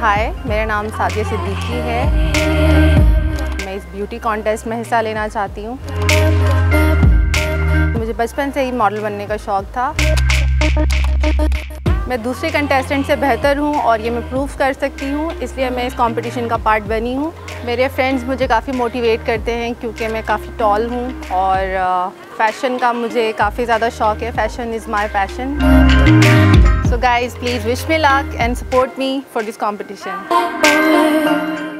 हाय, मेरा नाम सादिया सिद्दीकी है। मैं इस ब्यूटी कॉन्टेस्ट में हिस्सा लेना चाहती हूँ। मुझे बचपन से ही मॉडल बनने का शौक़ था। मैं दूसरे कंटेस्टेंट से बेहतर हूँ और ये मैं प्रूव कर सकती हूँ, इसलिए मैं इस कंपटीशन का पार्ट बनी हूँ। मेरे फ्रेंड्स मुझे काफ़ी मोटिवेट करते हैं क्योंकि मैं काफ़ी टॉल हूँ और फ़ैशन का मुझे काफ़ी ज़्यादा शौक़ है। Fashion is my passion So guys, please wish me luck and support me for this competition.